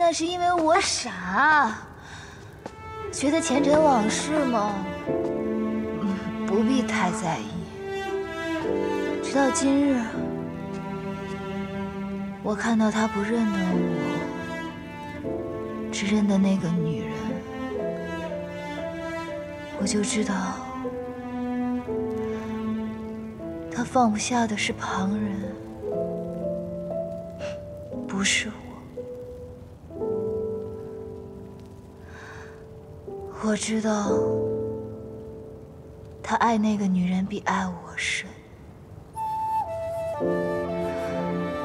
那是因为我傻，觉得前尘往事嘛，不必太在意。直到今日，我看到他不认得我，只认得那个女人，我就知道，他放不下的是旁人，不是我。我知道，他爱那个女人比爱我深。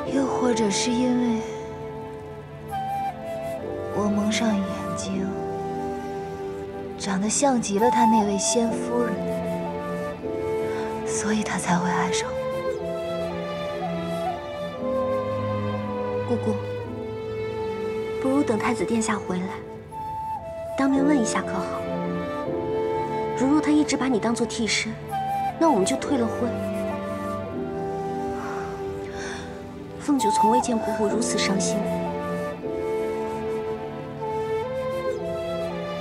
又或者是因为我蒙上眼睛，长得像极了他那位先夫人，所以他才会爱上我。姑姑，不如等太子殿下回来，当面问一下可好？如若他一直把你当做替身，那我们就退了婚。凤九从未见姑姑如此伤心。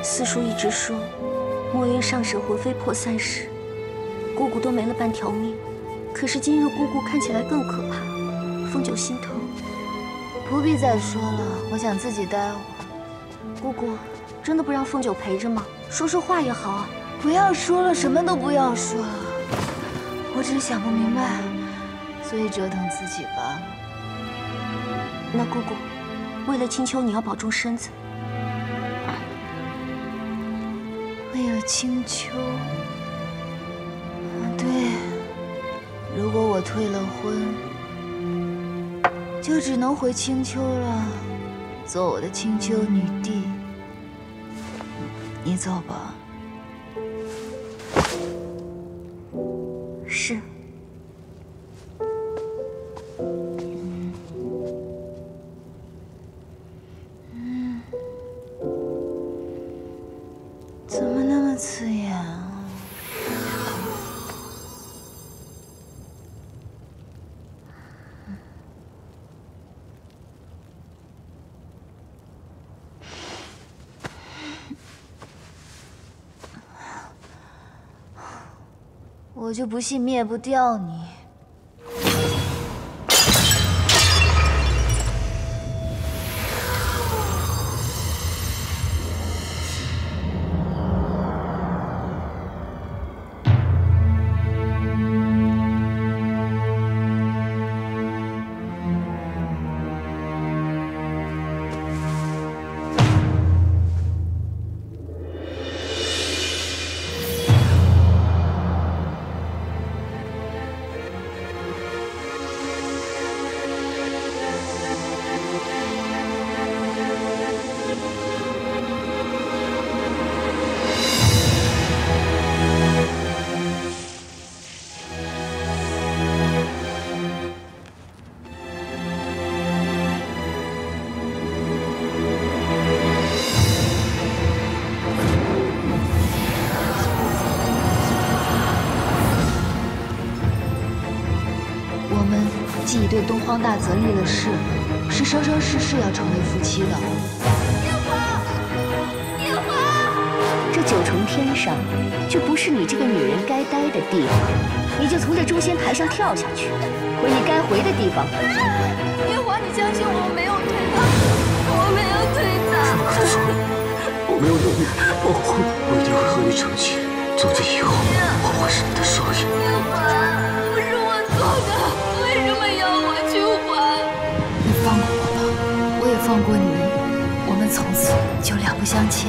四叔一直说，墨渊上神魂飞魄散时，姑姑都没了半条命。可是今日姑姑看起来更可怕，凤九心疼。不必再说了，我想自己待会。姑姑，真的不让凤九陪着吗？说说话也好啊。不要说了，什么都不要说。我只是想不明白，所以折腾自己罢了。那姑姑，为了青丘，你要保重身子。为了青丘，对，如果我退了婚，就只能回青丘了，做我的青丘女帝。你走吧。是。嗯。怎么那么刺眼啊？我就不信灭不掉你。大泽立了誓，是生生世世要成为夫妻的。夜华，夜华，这九重天上就不是你这个女人该待的地方，你就从这诛仙台上跳下去，回你该回的地方。夜华，你相信我，我没有推他，我没有推他。我没有能力保护你，我一定会和你成亲。从今以后，我会是你的少爷。放过你，我们从此就两不相欠。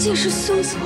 竟是苏苏，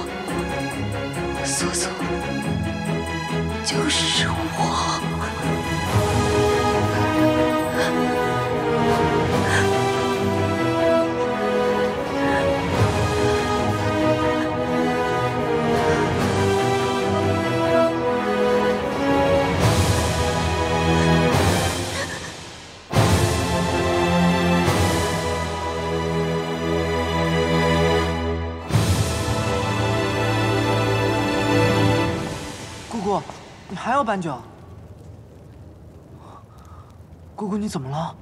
还要搬酒？姑姑，你怎么了？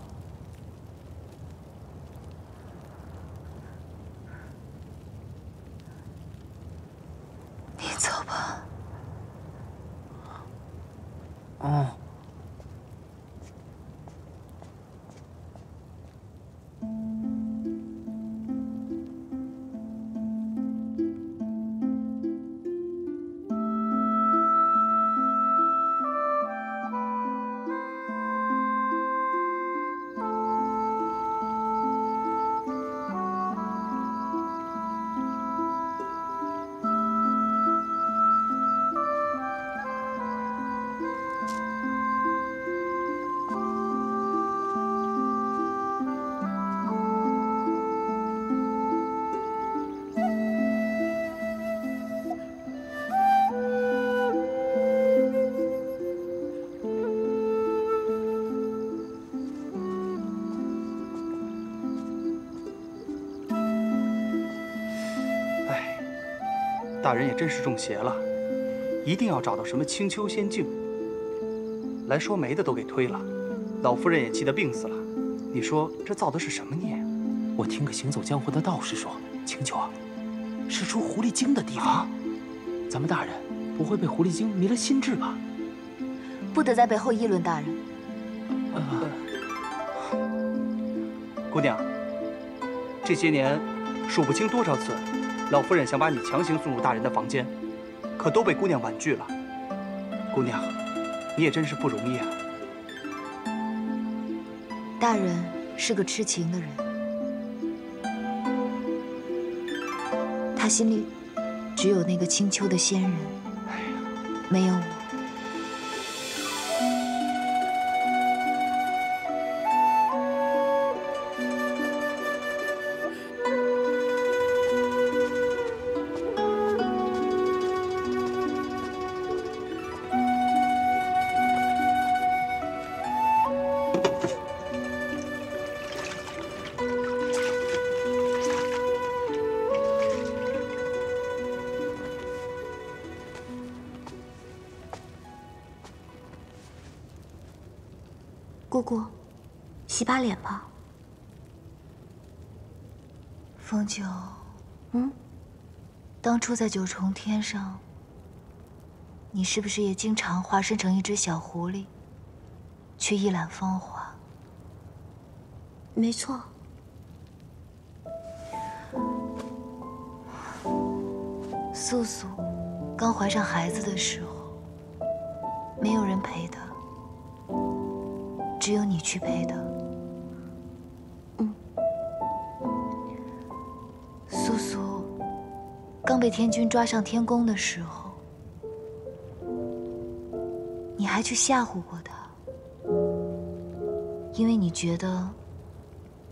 大人也真是中邪了，一定要找到什么青丘仙境。来说媒的都给推了，老夫人也气得病死了。你说这造的是什么孽？我听个行走江湖的道士说，青丘啊，是出狐狸精的地方。咱们大人不会被狐狸精迷了心智吧？不得在背后议论大人。姑娘，这些年数不清多少次，老夫人想把你强行送入大人的房间，可都被姑娘婉拒了。姑娘，你也真是不容易啊。大人是个痴情的人，他心里只有那个青丘的仙人，没有我。初在九重天上，你是不是也经常化身成一只小狐狸，去一览芳华？没错。素素刚怀上孩子的时候，没有人陪她，只有你去陪她。被天君抓上天宫的时候，你还去吓唬过他，因为你觉得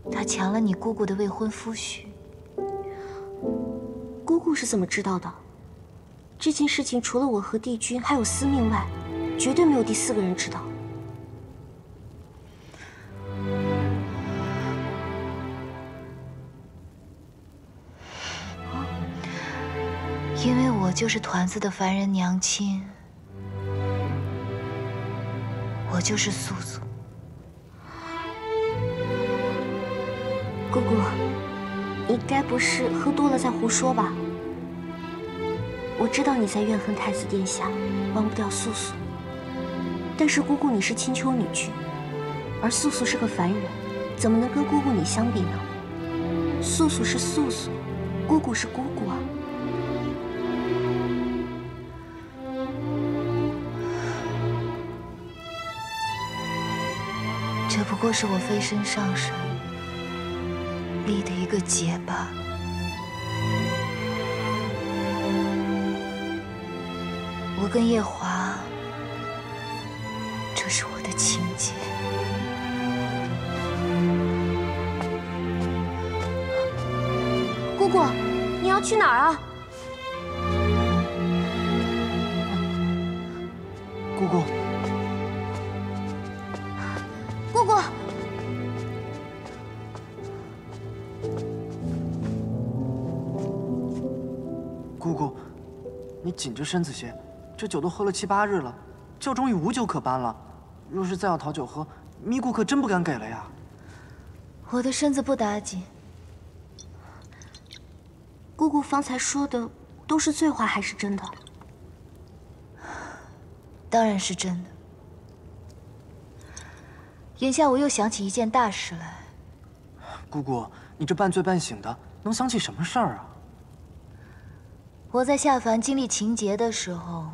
他抢了你姑姑的未婚夫婿。姑姑是怎么知道的？这件事情除了我和帝君还有司命外，绝对没有第四个人知道。就是团子的凡人娘亲，我就是素素。姑姑，你该不是喝多了在胡说吧？我知道你在怨恨太子殿下，忘不掉素素。但是姑姑你是青丘女君，而素素是个凡人，怎么能跟姑姑你相比呢？素素是素素，姑姑是姑是我飞身上神立的一个结吧。我跟夜华，这是我的情结。姑姑，你要去哪儿啊？紧着身子些，这酒都喝了七八日了，教中已无酒可搬了。若是再要讨酒喝，咪咕可真不敢给了呀。我的身子不打紧。姑姑方才说的都是醉话还是真的？当然是真的。眼下我又想起一件大事来。姑姑，你这半醉半醒的，能想起什么事儿啊？我在下凡经历情劫的时候，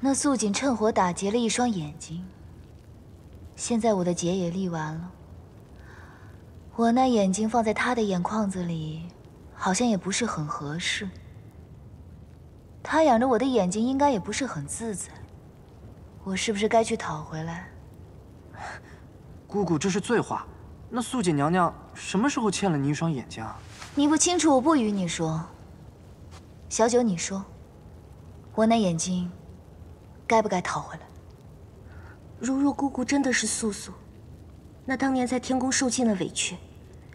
那素锦趁火打劫了一双眼睛。现在我的劫也立完了，我那眼睛放在他的眼眶子里，好像也不是很合适。他养着我的眼睛，应该也不是很自在。我是不是该去讨回来？姑姑，这是醉话。那素锦娘娘什么时候欠了你一双眼睛啊？你不清楚，我不与你说。小九，你说，我那眼睛该不该讨回来？如若姑姑真的是素素，那当年在天宫受尽了委屈，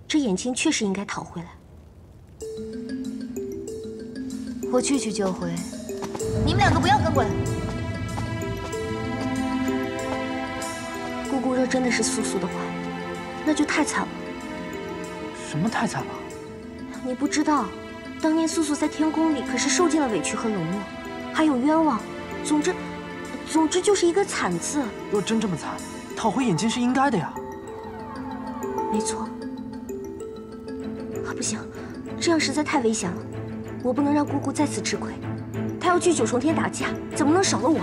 这眼睛确实应该讨回来。我去去就回，你们两个不要跟过来。姑姑若真的是素素的话，那就太惨了。什么太惨了？你不知道，当年素素在天宫里可是受尽了委屈和冷漠，还有冤枉。总之，总之就是一个惨字。若真这么惨，讨回眼睛是应该的呀。没错。啊，不行，这样实在太危险了。我不能让姑姑再次吃亏。她要去九重天打架，怎么能少了我？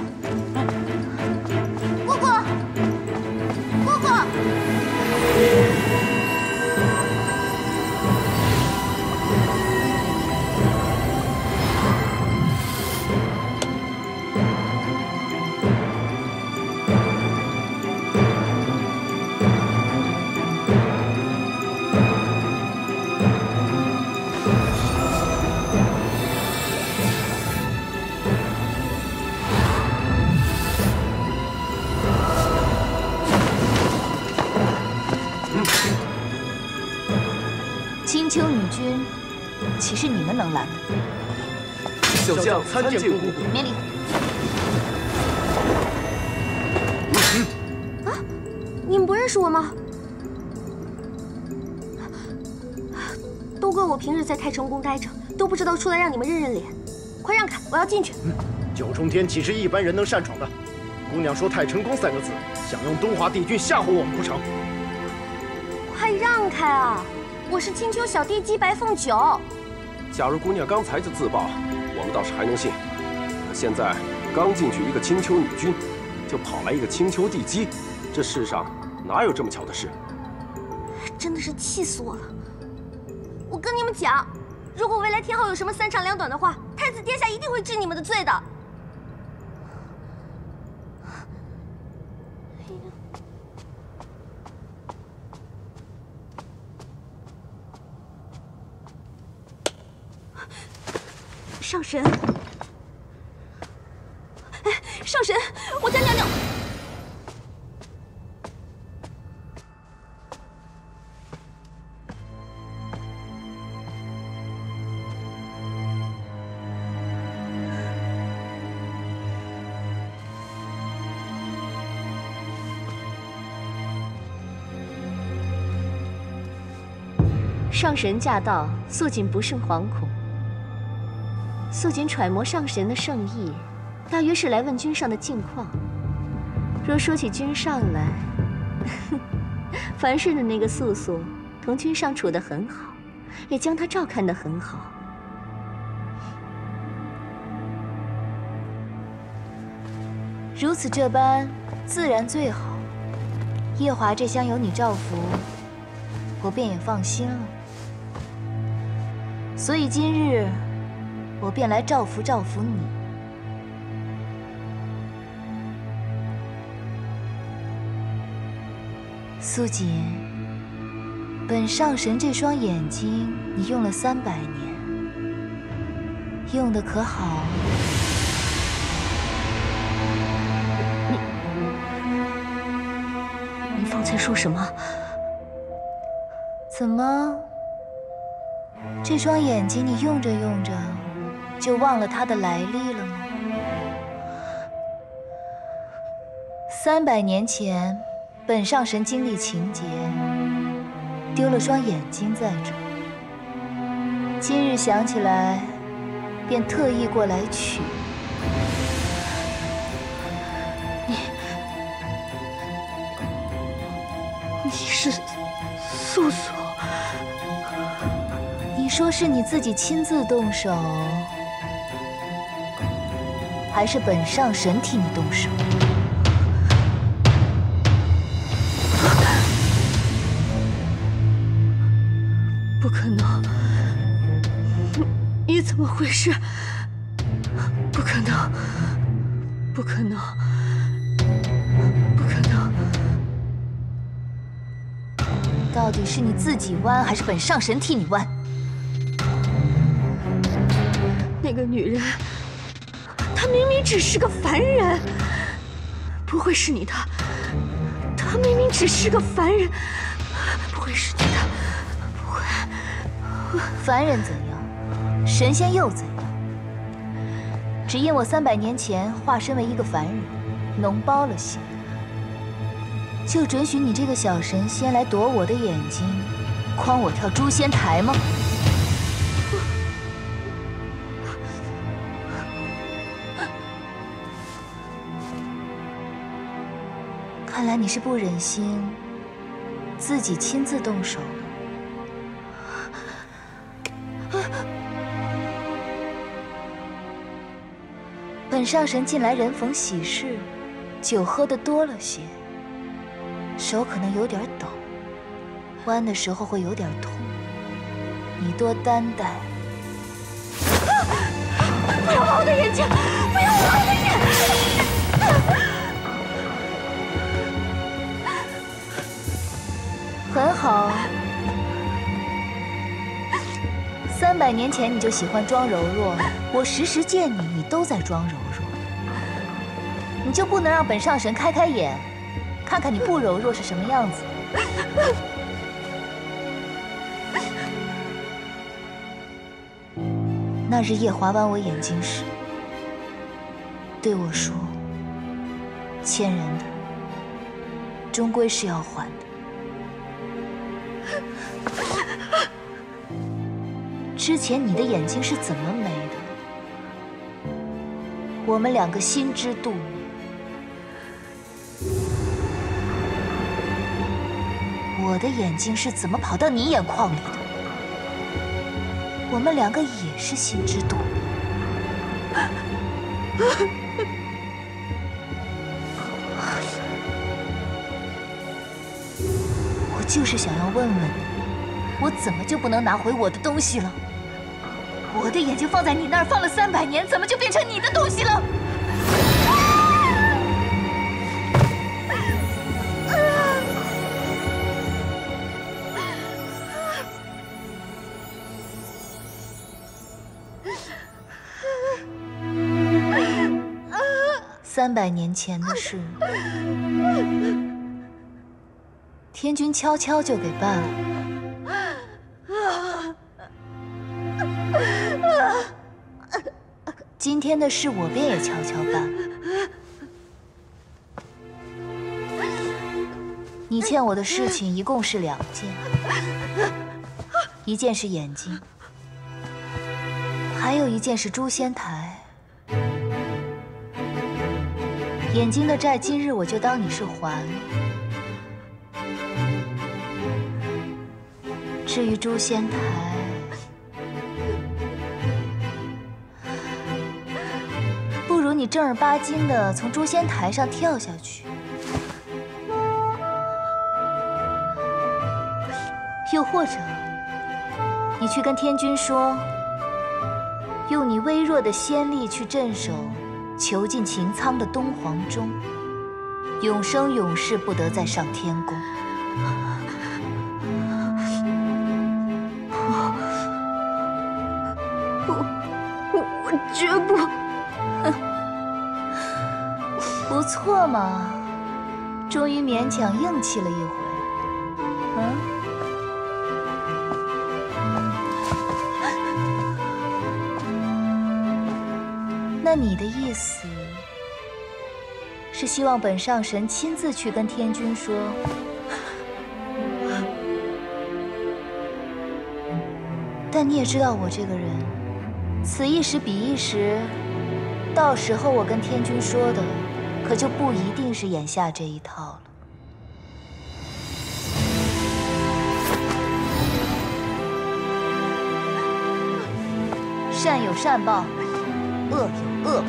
小将参见姑姑。免礼。啊，你们不认识我吗？都怪我平日在太成宫待着，都不知道出来让你们认认脸。快让开，我要进去。九重天岂是一般人能擅闯的？姑娘说“太成宫”三个字，想用东华帝君吓唬我们不成？快让开啊！我是青丘小帝姬白凤九。假如姑娘刚才就自爆，我们倒是还能信。可现在刚进去一个青丘女君，就跑来一个青丘帝姬，这世上哪有这么巧的事？真的是气死我了！我跟你们讲，如果未来天后有什么三长两短的话，太子殿下一定会治你们的罪的。上神，哎，上神，我家娘娘。上神驾到，素锦不胜惶恐。素锦揣摩上神的圣意，大约是来问君上的近况。若说起君上来，凡事的那个素素同君上处得很好，也将他照看得很好。如此这般，自然最好。夜华这厢有你照拂，我便也放心了。所以今日。我便来照拂照拂你，素锦。本上神这双眼睛，你用了三百年，用的可好？你，你方才说什么？怎么？这双眼睛你用着用着？就忘了他的来历了吗？三百年前，本上神经历情劫，丢了双眼睛在这。今日想起来，便特意过来取。你，你是素素？你说是你自己亲自动手，还是本上神替你动手？不可能！你怎么回事？不可能！不可能！不可能！到底是你自己弯，还是本上神替你弯？那个女人，他明明只是个凡人，不会是你的。他明明只是个凡人，不会是你的，不会。凡人怎样？神仙又怎样？只因我三百年前化身为一个凡人，脓包了些，就准许你这个小神仙来夺我的眼睛，诓我跳诛仙台吗？来你是不忍心自己亲自动手了。本上神近来人逢喜事，酒喝的多了些，手可能有点抖，弯的时候会有点痛，你多担待。不要挖我的眼睛！不要挖我的眼！很好，三百年前你就喜欢装柔弱，我时时见你，你都在装柔弱，你就不能让本上神开开眼，看看你不柔弱是什么样子？那日夜华剜我眼睛时，对我说：“欠人的，终归是要还的。”之前你的眼睛是怎么没的？我们两个心知肚明。我的眼睛是怎么跑到你眼眶里的？我们两个也是心知肚明。我就是想要问问你，我怎么就不能拿回我的东西了？我的眼睛放在你那儿放了三百年，怎么就变成你的东西了？三百年前的事，天君悄悄就给办了。天的事，我便也悄悄办。你欠我的事情一共是两件，一件是眼睛，还有一件是诛仙台。眼睛的债，今日我就当你是还了。至于诛仙台，你正儿八经的从诛仙台上跳下去，又或者，你去跟天君说，用你微弱的仙力去镇守。囚禁擎苍的东皇钟，永生永世不得再上天宫。错嘛，终于勉强硬气了一回。嗯，那你的意思？是希望本上神亲自去跟天君说。但你也知道我这个人，此一时彼一时，到时候我跟天君说的，可就不一定是眼下这一套了。善有善报，恶有恶报。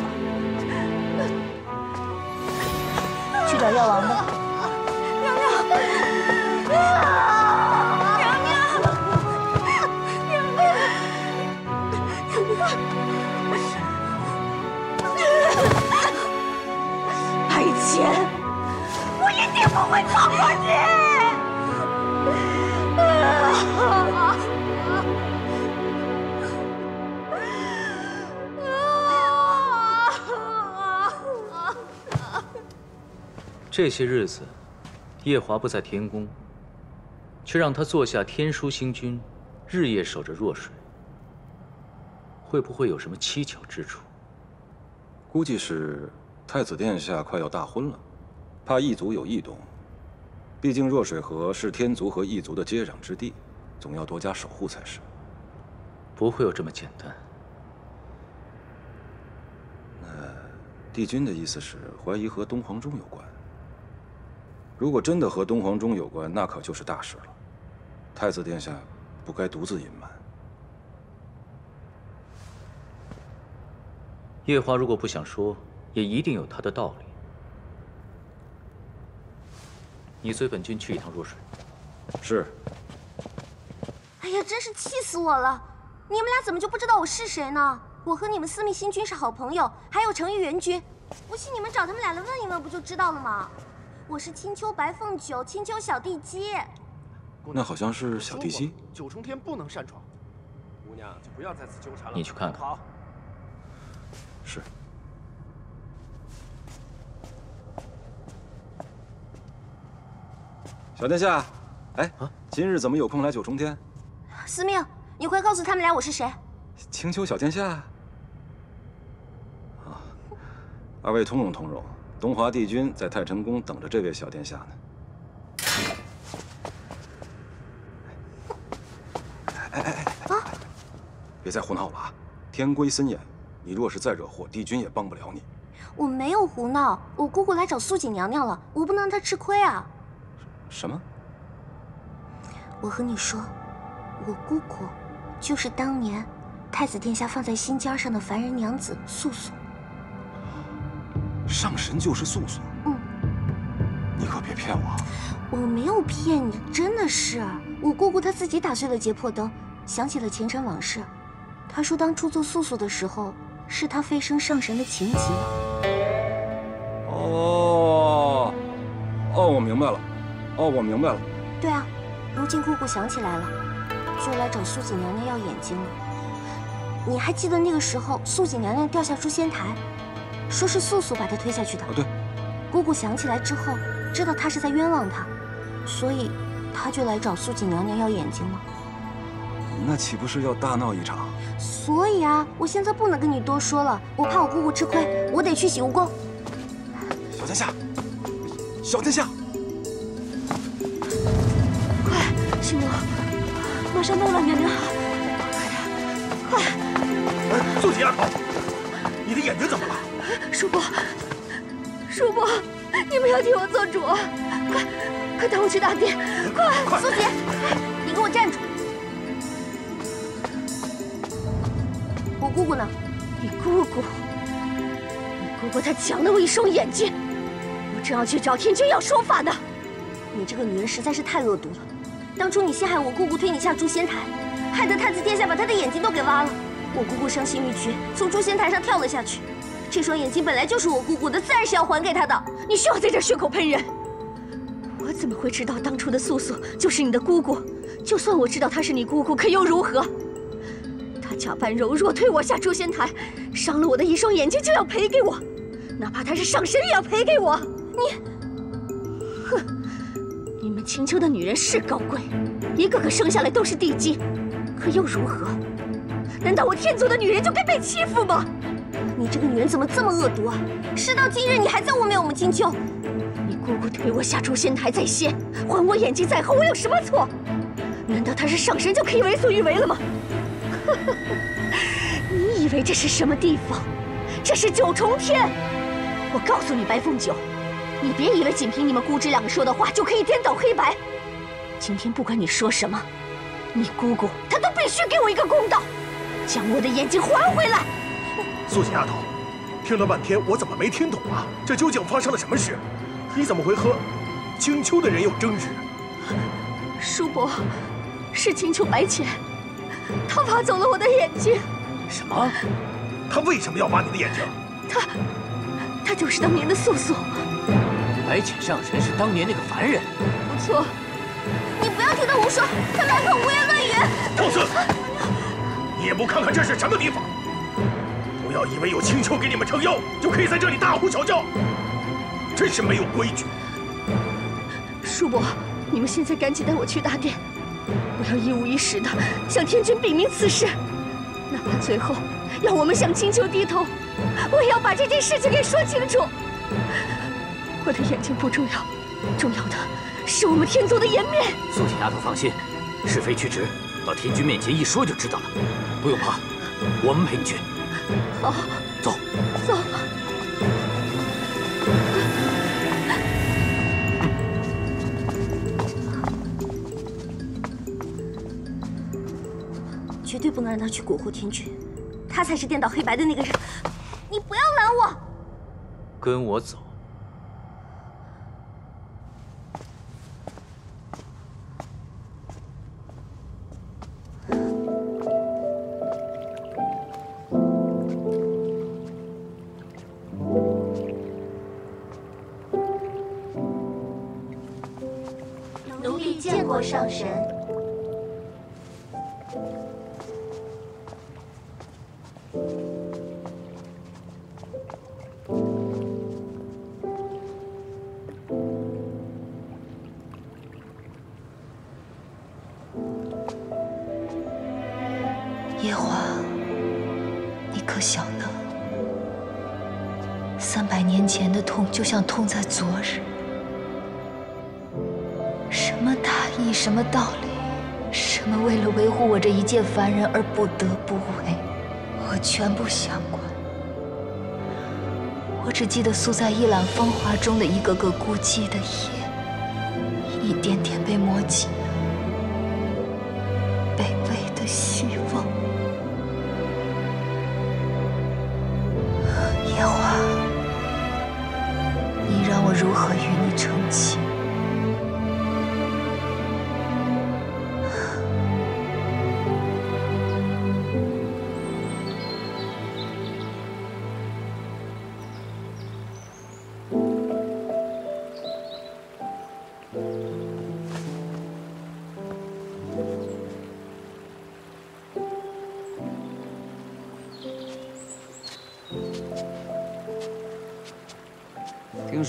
去找药王吧。娘娘，娘不会放过你。这些日子，夜华不在天宫，却让他坐下天枢星君，日夜守着若水，会不会有什么蹊跷之处？估计是太子殿下快要大婚了，怕异族有异动。毕竟弱水河是天族和异族的接壤之地，总要多加守护才是。不会有这么简单。那帝君的意思是怀疑和东皇钟有关。如果真的和东皇钟有关，那可就是大事了。太子殿下不该独自隐瞒。夜华如果不想说，也一定有他的道理。你随本君去一趟若水。是。哎呀，真是气死我了！你们俩怎么就不知道我是谁呢？我和你们司命星君是好朋友，还有程玉元君。不信你们找他们俩来问一问，不就知道了吗？我是青丘白凤九，青丘小地姬。那好像是小地姬。九重天不能擅闯，姑娘就不要在此纠缠了。你去看看。好。是。小殿下，哎，今日怎么有空来九重天？司命，你快告诉他们俩我是谁。青丘小殿下。啊，二位通融通融。东华帝君在太晨宫等着这位小殿下呢。哎哎哎哎！啊！别再胡闹了啊！天规森严，你若是再惹祸，帝君也帮不了你。我没有胡闹，我姑姑来找素锦娘娘了，我不能让她吃亏啊。什么？我和你说，我姑姑就是当年太子殿下放在心尖上的凡人娘子素素。上神就是素素。嗯，你可别骗我。我没有骗你，真的是我姑姑她自己打碎了结魄灯，想起了前尘往事。她说当初做素素的时候，是她飞升上神的情劫。哦，哦，我明白了。哦，我明白了。对啊，如今姑姑想起来了，就来找素锦娘娘要眼睛了。你还记得那个时候，素锦娘娘掉下诛仙台？说是素素把她推下去的。对，姑姑想起来之后，知道她是在冤枉她，所以她就来找素锦娘娘要眼睛了。那岂不是要大闹一场？所以啊，我现在不能跟你多说了，我怕我姑姑吃亏，我得去洗蜈蚣。小殿下，小殿下，马上到了，娘娘，快点，快！哎，素锦丫头，你的眼睛怎么了？叔伯，叔伯，你们要替我做主，快，快带我去大殿，快！苏锦，你给我站住！我姑姑呢？你姑姑？你姑姑她抢了我一双眼睛，我正要去找天君要说法呢。你这个女人实在是太恶毒了！当初你陷害我姑姑，推你下诛仙台，害得太子殿下把她的眼睛都给挖了。我姑姑伤心欲绝，从诛仙台上跳了下去。这双眼睛本来就是我姑姑的，自然是要还给她的。你需要在这血口喷人？我怎么会知道当初的素素就是你的姑姑？就算我知道她是你姑姑，可又如何？她假扮柔弱推我下诛仙台，伤了我的一双眼睛就要赔给我，哪怕她是上神也要赔给我。你，哼！们青丘的女人是高贵，一个个生下来都是地基，可又如何？难道我天族的女人就该被欺负吗？你这个女人怎么这么恶毒啊！事到今日，你还在污蔑我们金秋。你姑姑推我下诛仙台在先，还我眼睛在后，我有什么错？难道她是上神就可以为所欲为了吗？你以为这是什么地方？这是九重天！我告诉你，白凤九，你别以为仅凭你们姑侄两个说的话就可以颠倒黑白。今天不管你说什么，你姑姑她都必须给我一个公道，将我的眼睛还回来。素锦丫头，听了半天，我怎么没听懂啊？这究竟发生了什么事？你怎么会和青丘的人有争执？叔伯，是青丘白浅，他挖走了我的眼睛。什么？他为什么要挖你的眼睛？他，他就是当年的素素。白浅上神是当年那个凡人。不错。你不要听他胡说，他满口胡言乱语。放肆！你也不看看这是什么地方？不要以为有青丘给你们撑腰，就可以在这里大呼小叫，真是没有规矩。叔伯，你们现在赶紧带我去大殿，我要一五一十的向天君禀明此事，哪怕最后要我们向青丘低头，我也要把这件事情给说清楚。我的眼睛不重要，重要的是我们天族的颜面。素锦丫头放心，是非曲直到天君面前一说就知道了，不用怕，我们陪你去。好，走，走。绝对不能让他去蛊惑天君，他才是颠倒黑白的那个人。你不要拦我，跟我走。晓得，三百年前的痛就像痛在昨日。什么大义，什么道理，什么为了维护我这一介凡人而不得不为，我全不想管。我只记得宿在一览芳华中的一个个孤寂的夜，一点点被磨尽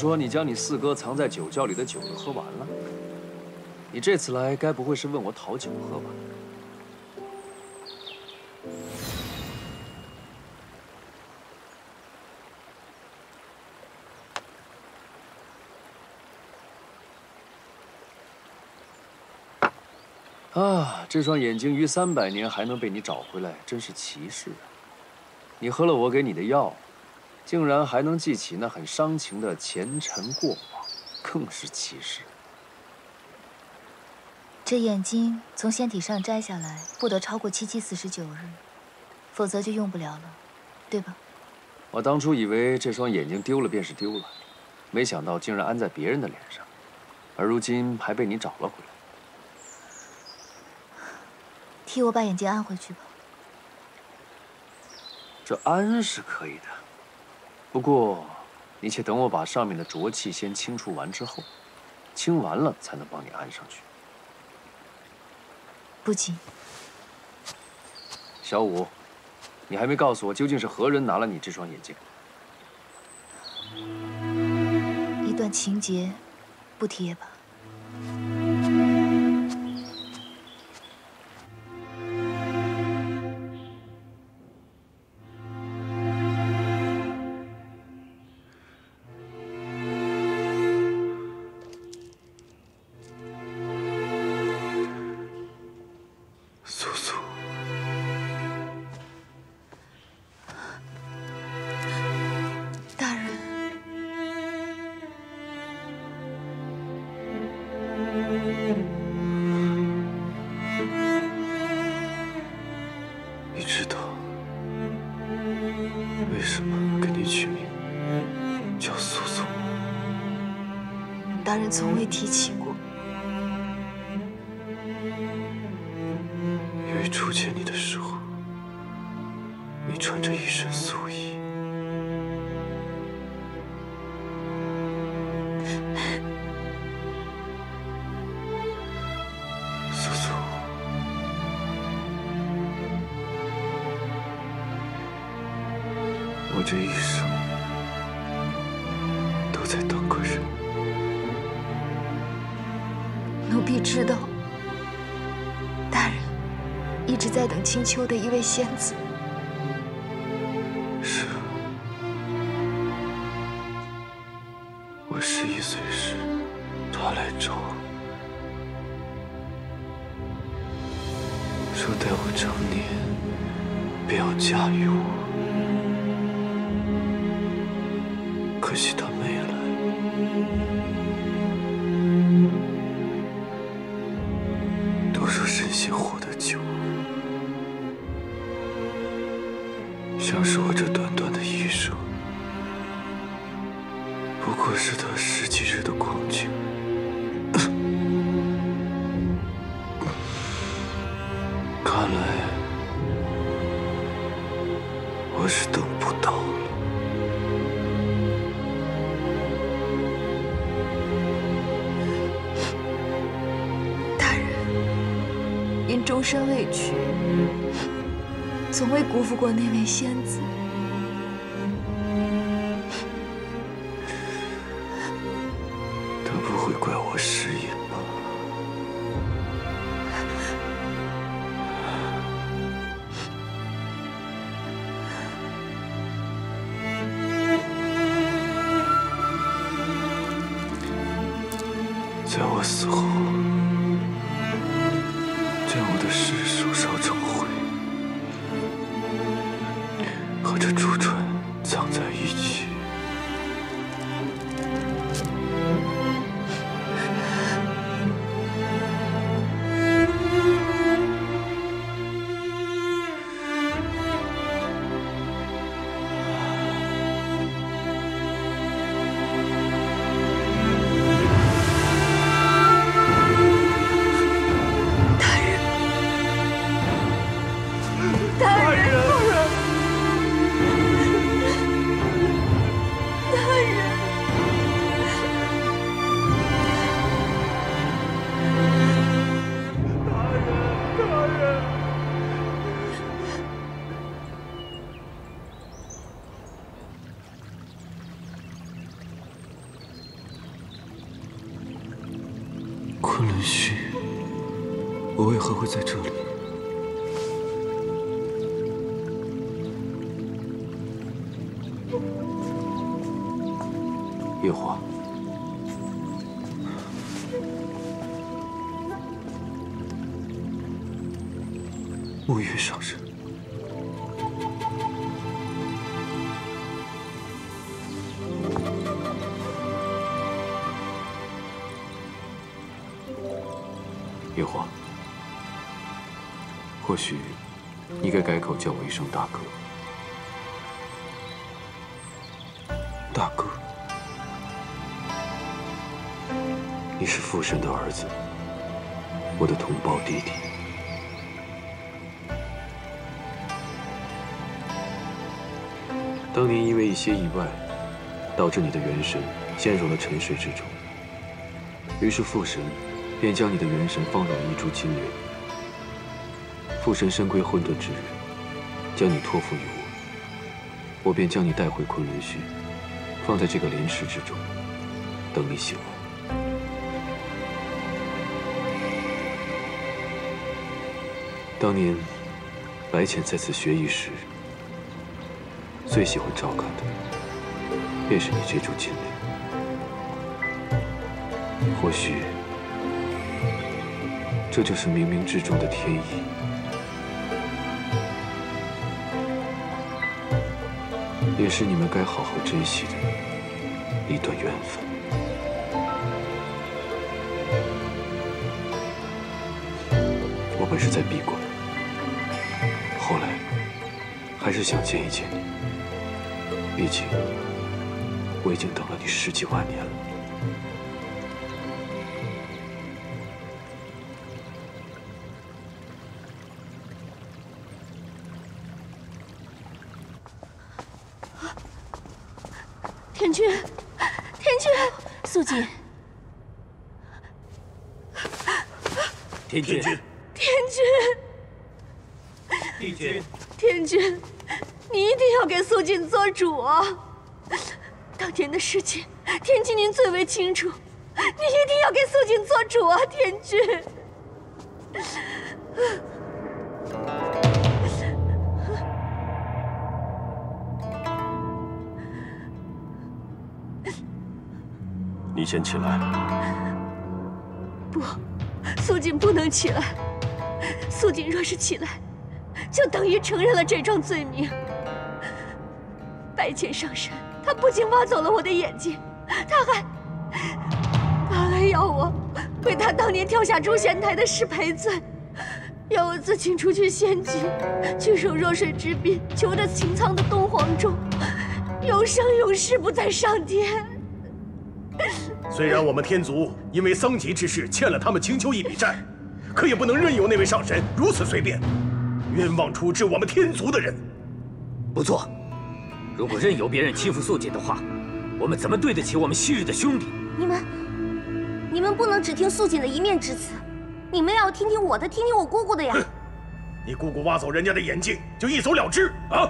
说你将你四哥藏在酒窖里的酒都喝完了，你这次来该不会是问我讨酒喝吧？啊，这双眼睛于三百年还能被你找回来，真是奇事啊！你喝了我给你的药，竟然还能记起那很伤情的前尘过往，更是奇事。这眼睛从仙体上摘下来，不得超过七七四十九日，否则就用不了了，对吧？我当初以为这双眼睛丢了便是丢了，没想到竟然安在别人的脸上，而如今还被你找了回来。替我把眼睛安回去吧。这安是可以的，不过你且等我把上面的浊气先清除完之后，清完了才能帮你安上去。不急。小五，你还没告诉我究竟是何人拿了你这双眼睛？一段情节，不提也罢。秋的一位仙子。我是等不到了。大人，因终身未娶，从未辜负过那位仙子。或许你该改口叫我一声大哥。大哥，你是父神的儿子，我的同胞弟弟。当年因为一些意外，导致你的元神陷入了沉睡之中，于是父神便将你的元神放入了一株金莲。父神身归混沌之日，将你托付于我，我便将你带回昆仑虚，放在这个莲池之中，等你醒来。当年白浅在此学艺时，最喜欢照看的，便是你这株金莲。或许，这就是冥冥之中的天意。也是你们该好好珍惜的一段缘分。我本是在闭关，后来还是想见一见你。毕竟我已经等了你十几万年了。天君，天君，帝君，天君，你一定要给素锦做主啊！当年的事情，天君您最为清楚，你一定要给素锦做主啊，天君。你先起来。起来。素锦若是起来，就等于承认了这桩罪名。白浅上神，他不仅挖走了我的眼睛，他还，他还要我为他当年跳下诛仙台的事赔罪，要我自请出去献祭，去守弱水之滨，求得擎苍的东皇钟，永生永世不再上天。虽然我们天族因为桑吉之事欠了他们青丘一笔债，可也不能任由那位上神如此随便，冤枉处置我们天族的人。不错，如果任由别人欺负素锦的话，我们怎么对得起我们昔日的兄弟？你们，你们不能只听素锦的一面之词，你们也要听听我的，听听我姑姑的呀。你姑姑挖走人家的眼睛就一走了之啊？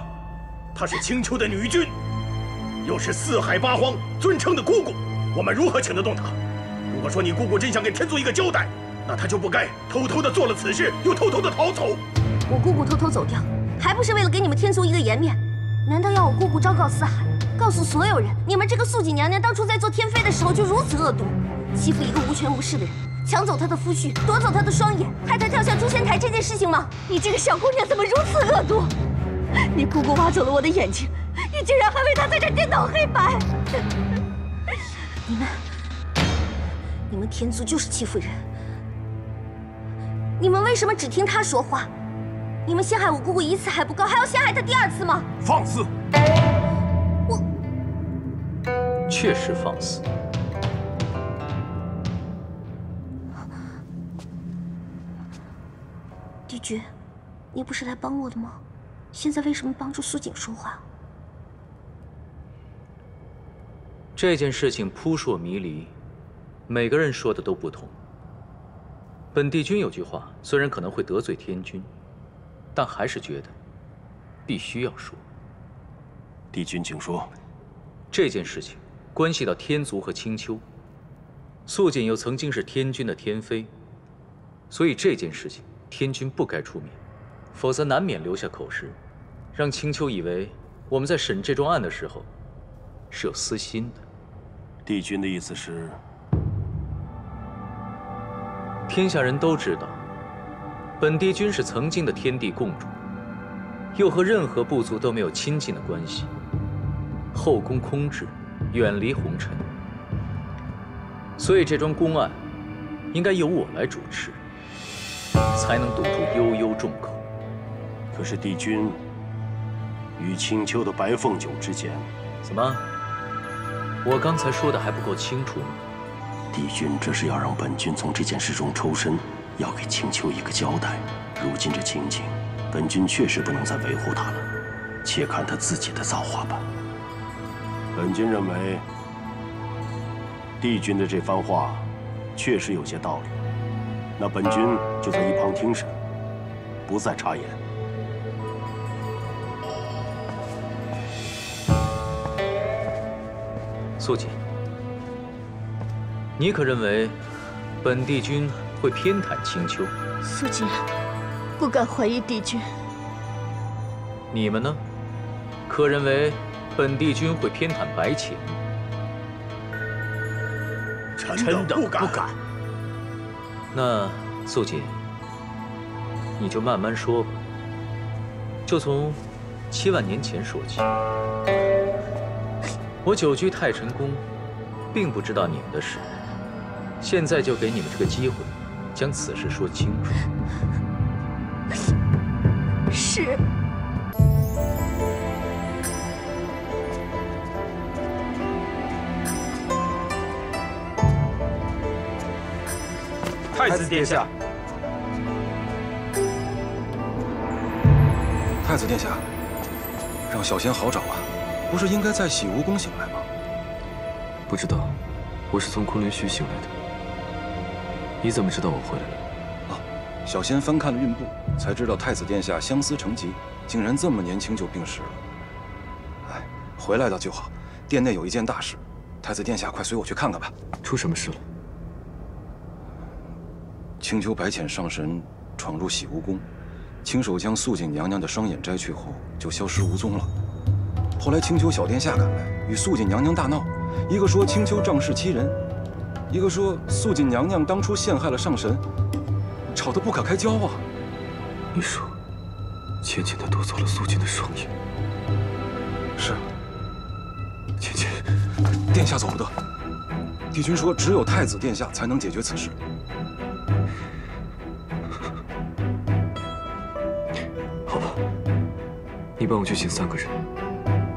她是青丘的女君，又是四海八荒尊称的姑姑。我们如何请得动她？如果说你姑姑真想给天族一个交代，那她就不该偷偷的做了此事，又偷偷的逃走。我姑姑偷偷走掉，还不是为了给你们天族一个颜面？难道要我姑姑昭告四海，告诉所有人，你们这个素锦娘娘当初在做天妃的时候就如此恶毒，欺负一个无权无势的人，抢走她的夫婿，夺走她的双眼，害她跳下诛仙台这件事情吗？你这个小姑娘怎么如此恶毒？你姑姑挖走了我的眼睛，你竟然还为她在这颠倒黑白！你们，你们天族就是欺负人！你们为什么只听他说话？你们陷害我姑姑一次还不够，还要陷害她第二次吗？放肆！我确实放肆。帝君，你不是来帮我的吗？现在为什么帮助苏锦说话？这件事情扑朔迷离，每个人说的都不同。本帝君有句话，虽然可能会得罪天君，但还是觉得必须要说。帝君，请说。这件事情关系到天族和青丘，素锦又曾经是天君的天妃，所以这件事情天君不该出面，否则难免留下口实，让青丘以为我们在审这桩案的时候是有私心的。帝君的意思是，天下人都知道，本帝君是曾经的天地共主，又和任何部族都没有亲近的关系，后宫空置，远离红尘，所以这桩公案应该由我来主持，才能堵住悠悠众口。可是帝君与青丘的白凤九之间，怎么？我刚才说的还不够清楚吗？帝君这是要让本君从这件事中抽身，要给青丘一个交代。如今这情景，本君确实不能再维护他了，且看他自己的造化吧。本君认为，帝君的这番话确实有些道理，那本君就在一旁听审，不再插言。素锦，你可认为本帝君会偏袒青丘？素锦，不敢怀疑帝君。你们呢？可认为本帝君会偏袒白浅？臣等不敢。那素锦，你就慢慢说吧。就从七万年前说起。我久居太晨宫，并不知道你们的事。现在就给你们这个机会，将此事说清楚。是。太子殿下。太子殿下，让小仙好找啊。不是应该在洗梧宫醒来吗？不知道，我是从昆仑虚醒来的。你怎么知道我回来了？啊，小仙翻看了运簿，才知道太子殿下相思成疾，竟然这么年轻就病逝了。哎，回来了就好。殿内有一件大事，太子殿下快随我去看看吧。出什么事了？青丘白浅上神闯入洗梧宫，亲手将素锦娘娘的双眼摘去后，就消失无踪了。后来青丘小殿下赶来，与素锦娘娘大闹，一个说青丘仗势欺人，一个说素锦娘娘当初陷害了上神，吵得不可开交啊。你说，浅浅的夺走了素锦的双眼？是。浅浅，殿下走不得。帝君说，只有太子殿下才能解决此事。好吧，你帮我去请三个人，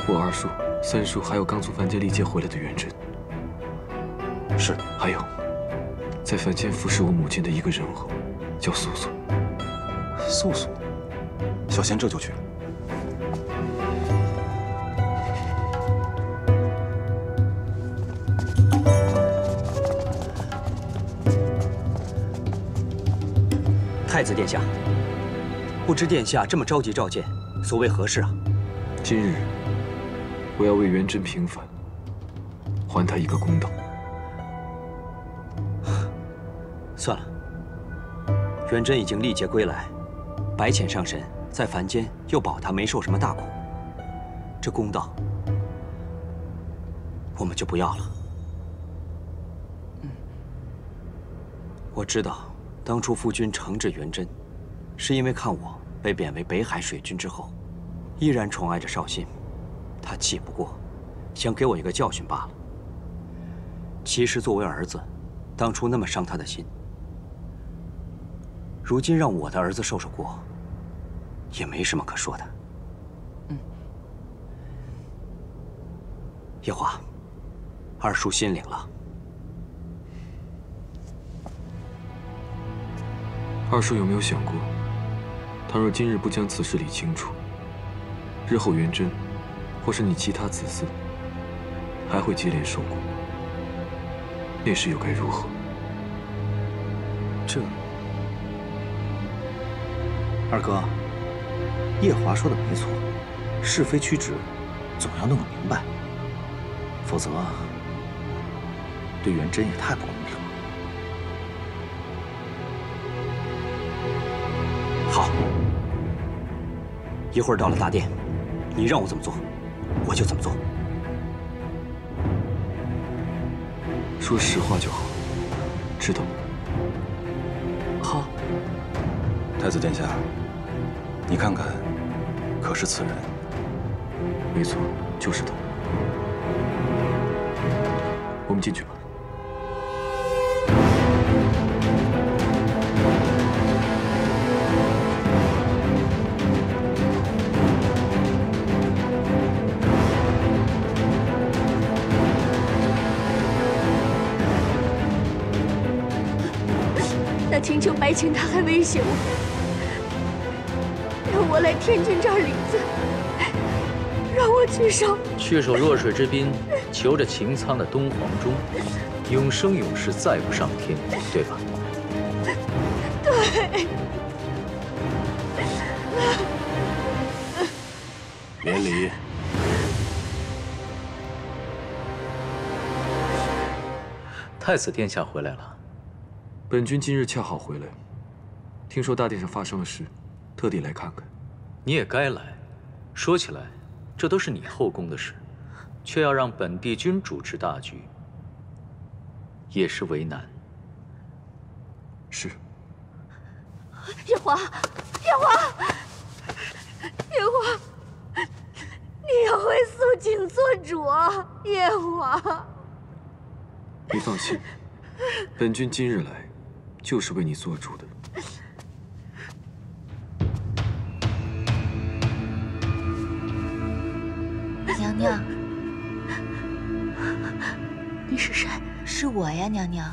我二叔、三叔，还有刚从凡间历劫回来的元贞。是。还有，在凡间服侍我母亲的一个人偶，叫素素。素素，小仙这就去。太子殿下，不知殿下这么着急召见，所为何事啊？今日我要为元贞平反，还他一个公道。元贞已经历劫归来，白浅上神在凡间又保他没受什么大苦，这公道我们就不要了。我知道。当初夫君惩治元贞，是因为看我被贬为北海水军之后，依然宠爱着绍兴，他气不过，想给我一个教训罢了。其实作为儿子，当初那么伤他的心，如今让我的儿子受受过，也没什么可说的。嗯，夜华，二叔心领了。二叔有没有想过，倘若今日不将此事理清楚，日后元贞，或是你其他子嗣，还会接连受苦，那时又该如何？这，二哥，夜华说的没错，是非曲直，总要弄个明白，否则对元贞也太不公平了。好，一会儿到了大殿，你让我怎么做，我就怎么做。说实话就好，知道吗？好。太子殿下，你看看，可是此人？没错，就是他。我们进去吧。那青丘白浅他还威胁我，我来天君这儿领罪，让我去守去守弱水之滨，求着擎苍的东皇钟，永生永世再不上天，对吧？对。免礼。太子殿下回来了。本君今日恰好回来，听说大殿上发生了事，特地来看看。你也该来。说起来，这都是你后宫的事，却要让本帝君主持大局，也是为难。是。夜华，夜华，夜华，你要为素锦做主啊，夜华。你放心，本君今日来。就是为你做主的，娘娘。你是谁？是我呀，娘娘。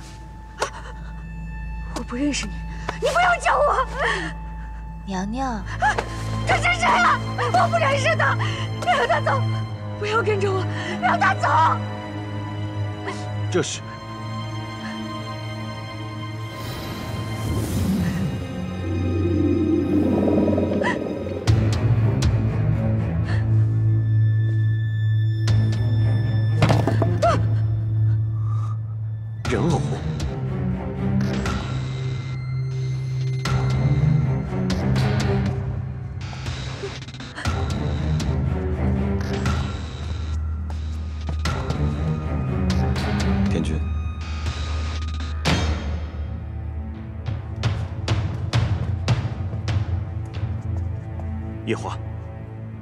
我不认识你，你不要叫我。娘娘，他是谁啊？我不认识他，让他走，不要跟着我，让他走。这是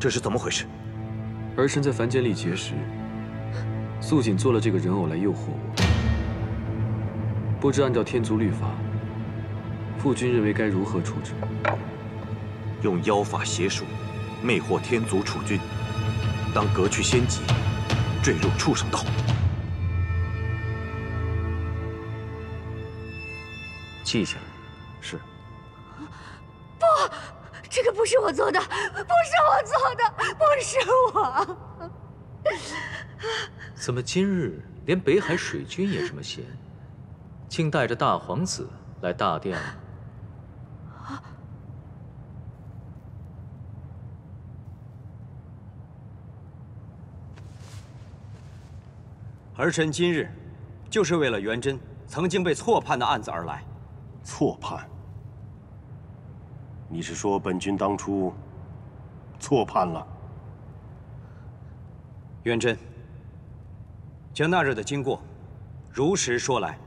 这是怎么回事？儿臣在凡间历劫时，素锦做了这个人偶来诱惑我。不知按照天族律法，父君认为该如何处置？用妖法邪术魅惑天族储君，当革去仙籍，坠入畜生道。记下来。是。不，这个不是我做的，不是我做的，不是我。怎么今日连北海水君也这么闲，竟带着大皇子来大殿了？儿臣今日就是为了元贞曾经被错判的案子而来。错判？你是说本君当初错判了？元贞，将那日的经过如实说来。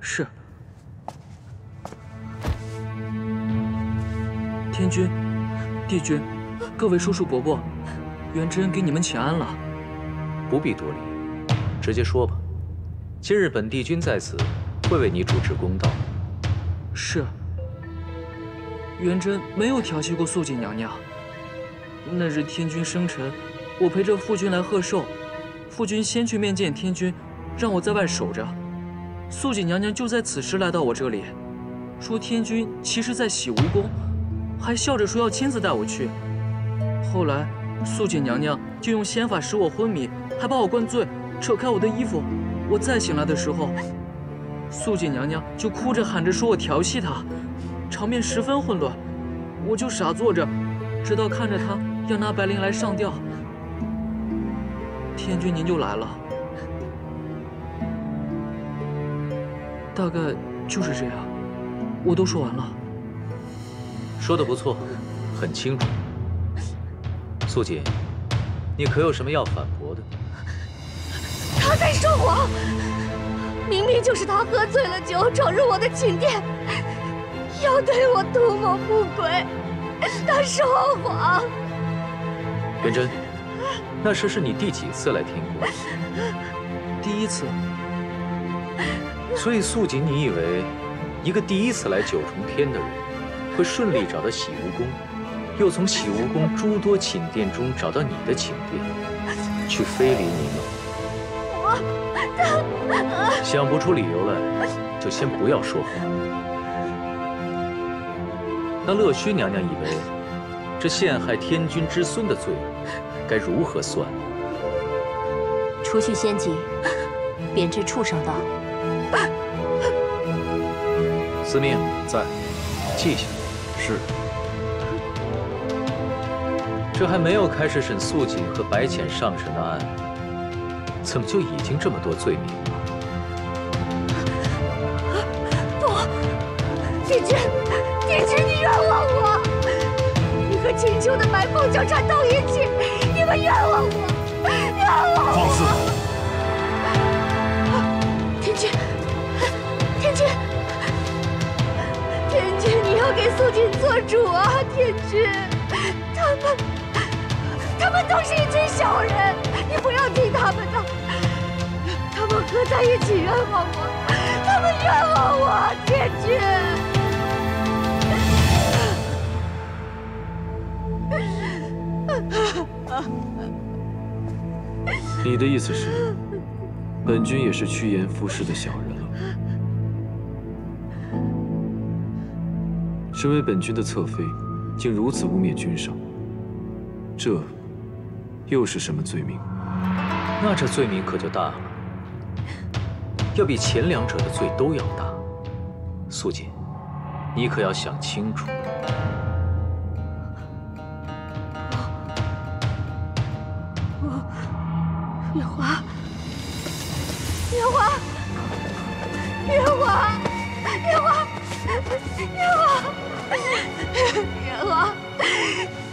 是。天君、帝君、各位叔叔伯伯，元贞给你们请安了。不必多礼，直接说吧。今日本帝君在此，会为你主持公道。是。元贞没有调戏过素锦娘娘。那日天君生辰，我陪着父君来贺寿，父君先去面见天君，让我在外守着。素锦娘娘就在此时来到我这里，说天君其实在洗蜈蚣，还笑着说要亲自带我去。后来素锦娘娘就用仙法使我昏迷，还把我灌醉，扯开我的衣服。我再醒来的时候，素锦娘娘就哭着喊着说我调戏她，场面十分混乱。我就傻坐着，直到看着他要拿白绫来上吊。天君您就来了。大概就是这样，我都说完了。说的不错，很清楚。素锦，你可有什么要反驳的？他在说谎，明明就是他喝醉了酒闯入我的寝殿，要对我图谋不轨。他说谎。元贞，那时是你第几次来天宫？第一次。所以素锦，你以为一个第一次来九重天的人，会顺利找到洗梧宫，又从洗梧宫诸多寝殿中找到你的寝殿，去非礼你吗？我他，想不出理由来，就先不要说话。那乐须娘娘以为，这陷害天君之孙的罪，该如何算？除去仙籍，贬至畜生道。司命在，记下。是。这还没有开始审素锦和白浅上神的案，怎么就已经这么多罪名了？不，帝君，你和青丘的埋凤交缠到一起，你们冤枉我，冤枉我！放肆！天君，天君，天君，你要给素锦做主啊！天君，他们，他们都是一群小人，你不要听他们的。他们合在一起冤枉我，他们冤枉我，天君。你的意思是，本君也是趋炎附势的小人了？身为本君的侧妃，竟如此污蔑君上，这又是什么罪名？那这罪名可就大了。要比前两者的罪都要大。素锦，你可要想清楚。月华，月华，月华，月华，月华，月华，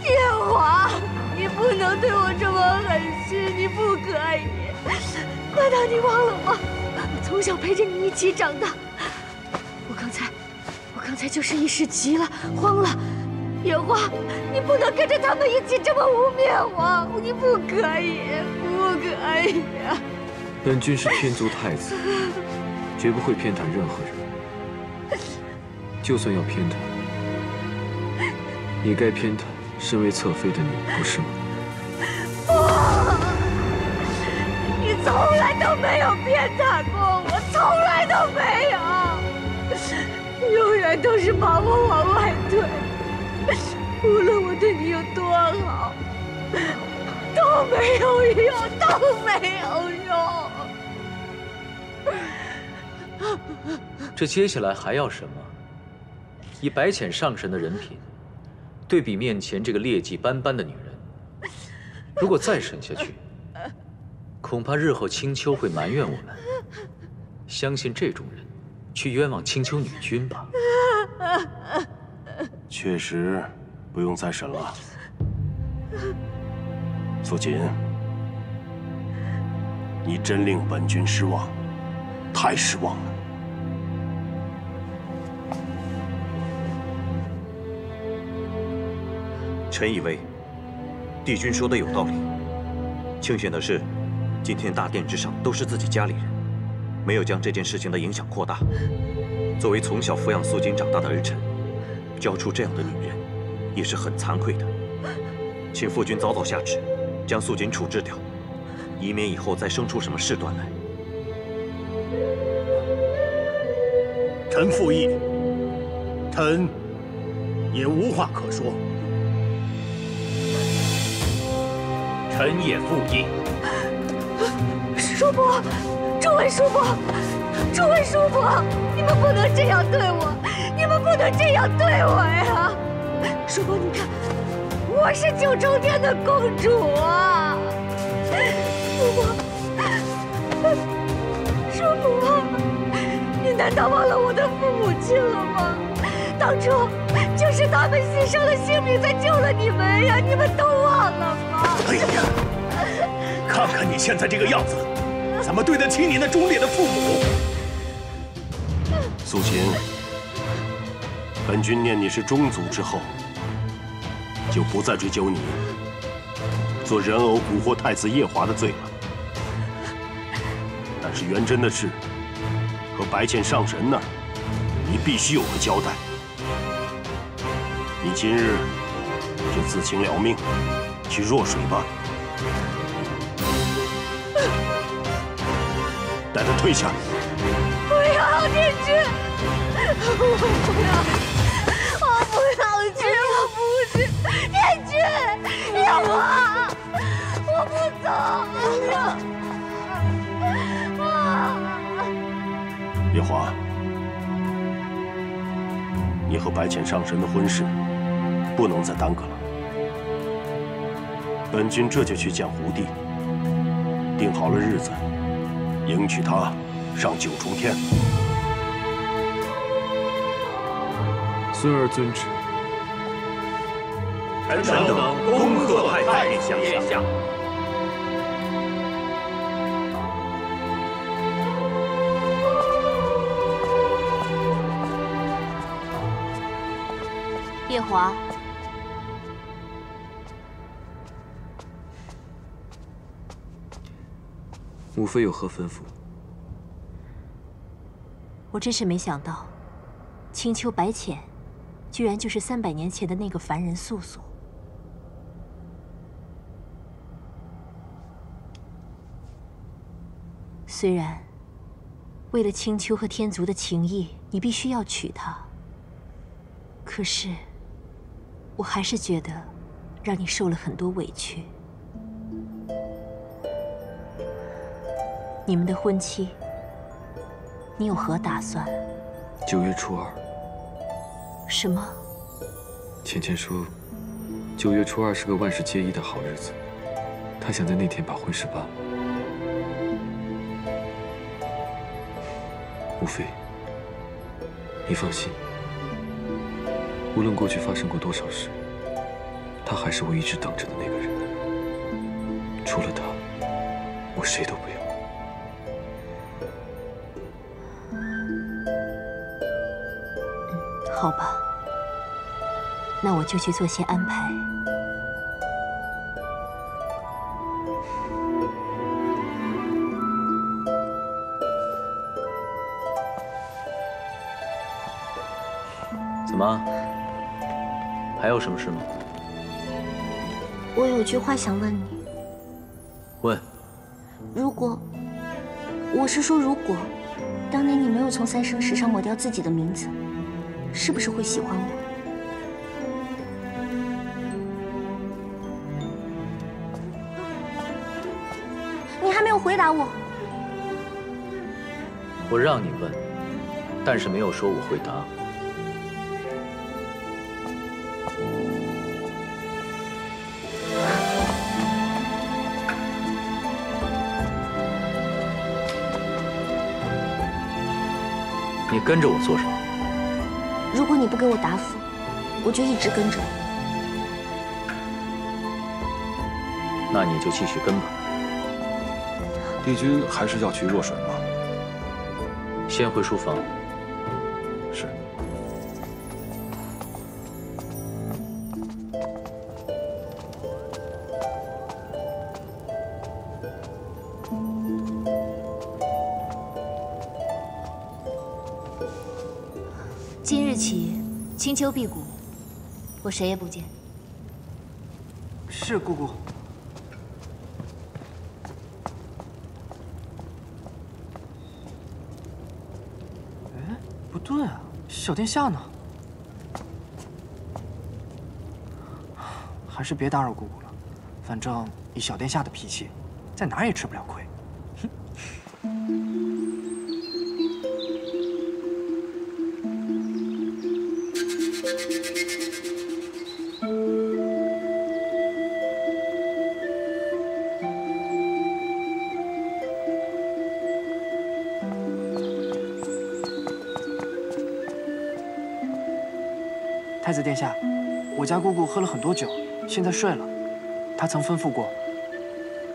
月华，你不能对我这么狠心，你不可以。难道你忘了吗？我从小陪着你一起长大。我刚才，我刚才就是一时急了，慌了。月华，你不能跟着他们一起这么污蔑我，你不可以，不可以呀！本君是天族太子，绝不会偏袒任何人。就算要偏袒，也该偏袒身为侧妃的你，不是吗？不，你从来都没有偏袒过我，从来都没有，永远都是把我往外推。无论我对你有多好，都没有用，都没有用。这接下来还要什么？以白浅上神的人品，对比面前这个劣迹斑斑的女人，如果再审下去，恐怕日后青丘会埋怨我们，相信这种人，去冤枉青丘女君吧。确实，不用再审了。素锦，你真令本君失望，太失望了。臣以为，帝君说的有道理。庆幸的是，今天大殿之上都是自己家里人，没有将这件事情的影响扩大。作为从小抚养素锦长大的儿臣。交出这样的女人，也是很惭愧的。请父君早早下旨，将素锦处置掉，以免以后再生出什么事端来。臣附议。臣也无话可说。臣也附议。叔伯，诸位叔伯，诸位叔伯，你们不能这样对我。你们不能这样对我呀！叔伯，你看，我是九重天的公主啊！难道忘了我的父母亲了吗？当初就是他们牺牲了性命才救了你们呀！你们都忘了吗？哎呀，看看你现在这个样子，怎么对得起你那忠烈的父母？素琴。本君念你是宗族之后，就不再追究你做人偶蛊惑太子夜华的罪了。但是元贞的事和白浅上神那儿，你必须有个交代。你今日就自请了命，去弱水吧，带他退下。不要，天君，我不要。月华，我不走华，你和白浅上神的婚事不能再耽搁了。本君这就去见胡帝，定好了日子，迎娶她上九重天。孙儿遵旨。臣等恭贺太殿下。华，母妃有何吩咐？我真是没想到，青丘白浅，居然就是三百年前的那个凡人素素。虽然为了青丘和天族的情谊，你必须要娶她，可是我还是觉得让你受了很多委屈。你们的婚期你有何打算？九月初二，什么？倩倩说，九月初二是个万事皆宜的好日子，她想在那天把婚事办了。无非，你放心，无论过去发生过多少事，他还是我一直等着的那个人。除了他，我谁都不要。好吧，那我就去做些安排。什么事吗？我有句话想问你。问。如果，我是说如果，当年你没有从三生石上抹掉自己的名字，是不是会喜欢我？你还没有回答我。我让你问，但是没有说我会答。你跟着我做什么？如果你不给我答复，我就一直跟着。那你就继续跟吧。帝君还是要去若水吗？先回书房。青丘辟谷，我谁也不见。是姑姑。哎，不对啊，小殿下呢？还是别打扰姑姑了，反正以小殿下的脾气，在哪也吃不了亏。喝了很多酒，现在睡了。他曾吩咐过，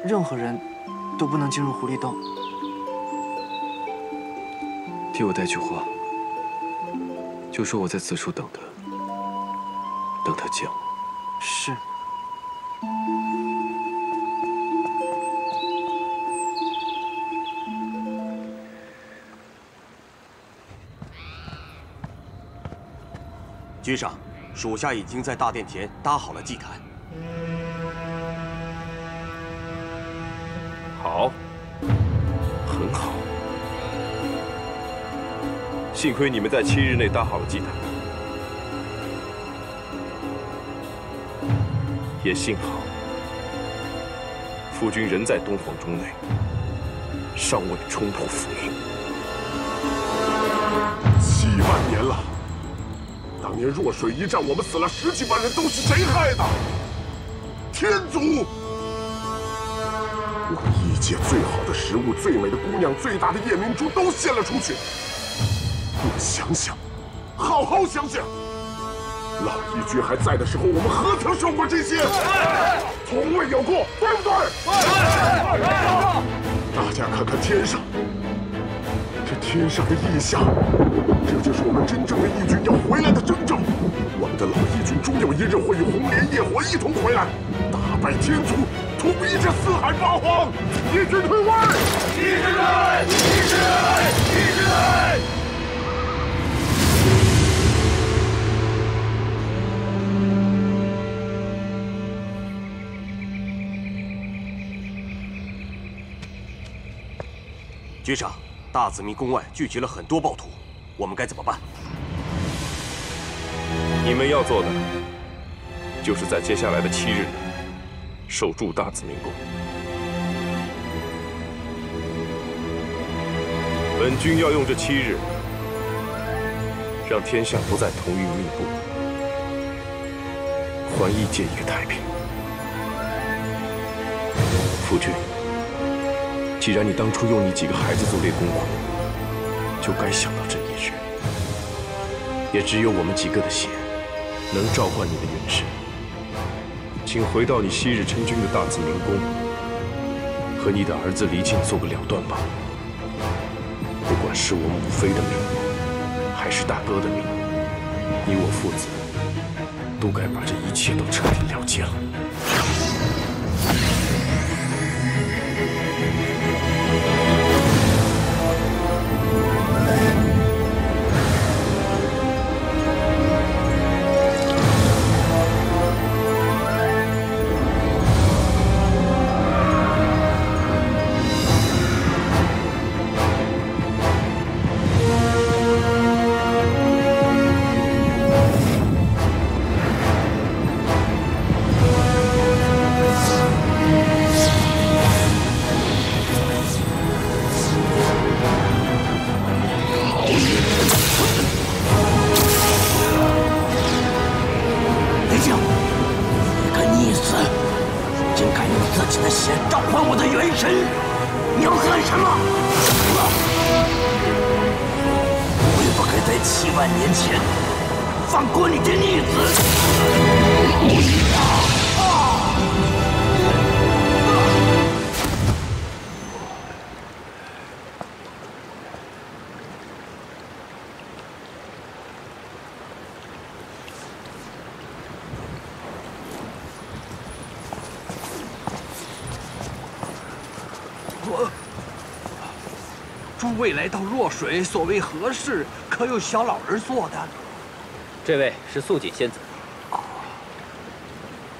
任何人都不能进入狐狸洞。替我带句话，就说我在此处等他，等他见我。是。君上，属下已经在大殿前搭好了祭坛。好，很好。幸亏你们在七日内搭好了祭坛，也幸好夫君人在东皇钟内，尚未冲破封印。年弱水一战，我们死了十几万人，都是谁害的？天族！我异界最好的食物、最美的姑娘、最大的夜明珠都献了出去。你们想想，好好想想，老义军还在的时候，我们何曾受过这些？从未有过，对不对？大家看看天上，这天上的异象。这就是我们真正的义军要回来的征兆。我们的老义军终有一日会与红莲业火一同回来，打败天族，统一这四海八荒。义军退位！义军退！义军退！义军退！君上，大紫明宫外聚集了很多暴徒。我们该怎么办？你们要做的，就是在接下来的七日内守住大紫明宫。本君要用这七日，让天下不再同云密布，还义界一个太平。夫君，既然你当初用你几个孩子做猎公苦，就该想到这一。也只有我们几个的血，能召唤你的元神。请回到你昔日称君的大紫明宫，和你的儿子离境做个了断吧。不管是我母妃的命，还是大哥的命，你我父子都该把这一切都彻底了结了。水，所谓何事？可有小老儿做的？这位是素锦仙子，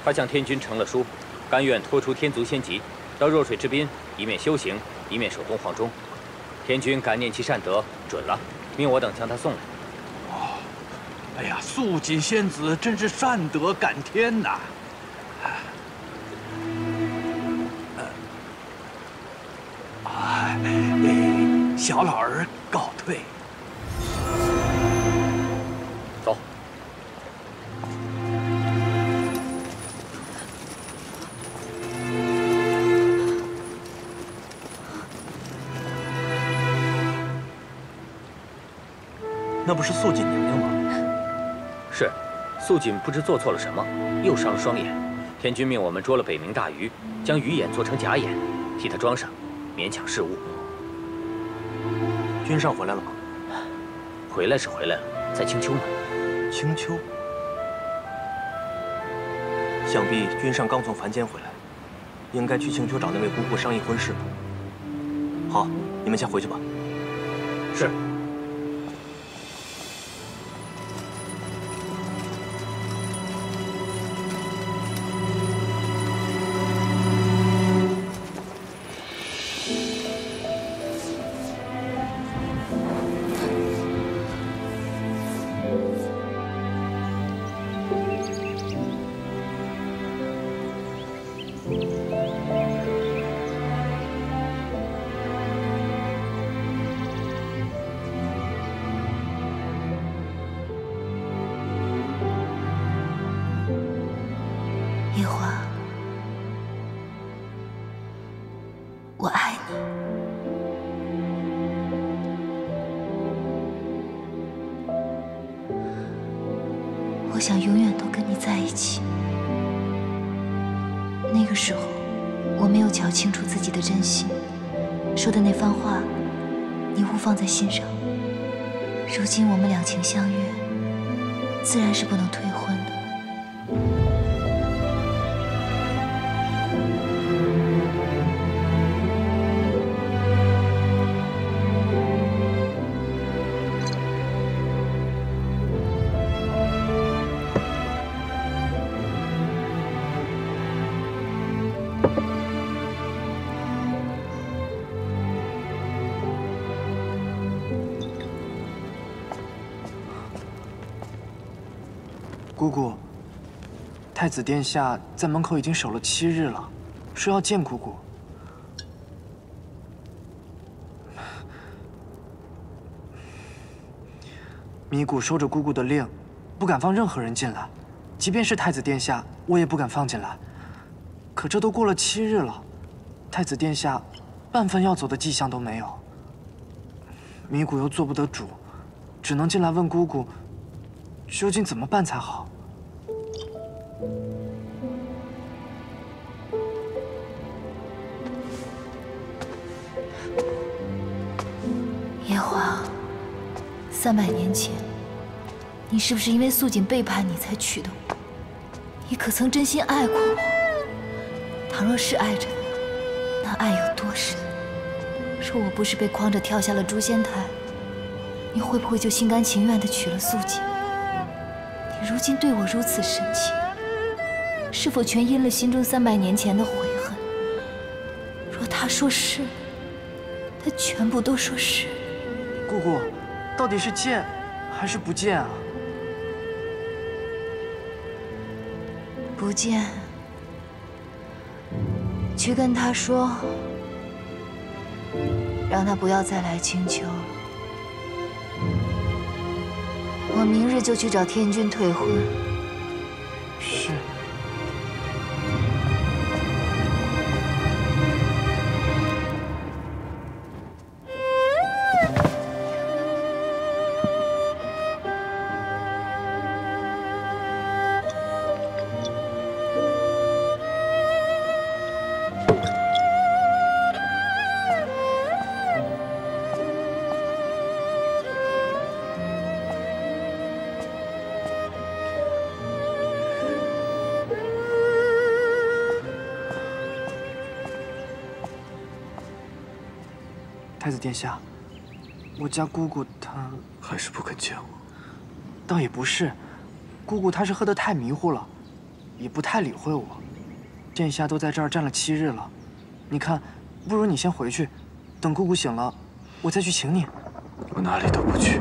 他向天君呈了书，甘愿脱出天族仙籍，到若水之滨，一面修行，一面守东皇钟。天君感念其善德，准了，命我等将他送来。哦哎呀，素锦仙子真是善德感天呐！哎，哎小老儿告退。走。那不是素锦娘娘吗？是，素锦不知做错了什么，又伤了双眼。天君命我们捉了北冥大鱼，将鱼眼做成假眼，替她装上，勉强事物。君上回来了吗？回来是回来了，在青丘呢。青丘。想必君上刚从凡间回来，应该去青丘找那位姑姑商议婚事。好，你们先回去吧。是。真心，说的那番话，你勿放在心上。如今我们两情相悦，自然是不能推姑姑，太子殿下在门口已经守了七日了，说要见姑姑。米谷收着姑姑的令，不敢放任何人进来，即便是太子殿下，我也不敢放进来。可这都过了七日了，太子殿下半分要走的迹象都没有。米谷又做不得主，只能进来问姑姑，究竟怎么办才好。夜华，三百年前，你是不是因为素锦背叛你才娶的我？你可曾真心爱过我？倘若是爱着，那爱有多深？若我不是被诓着跳下了诛仙台，你会不会就心甘情愿地娶了素锦？你如今对我如此深情，是否全因了心中三百年前的悔恨？若他说是，他全部都说是。姑姑，到底是见还是不见啊？不见，去跟他说，让他不要再来青丘了。我明日就去找天君退婚。殿下，我家姑姑她还是不肯见我。倒也不是，姑姑她是喝得太迷糊了，也不太理会我。殿下都在这儿站了七日了，你看，不如你先回去，等姑姑醒了，我再去请你。我哪里都不去。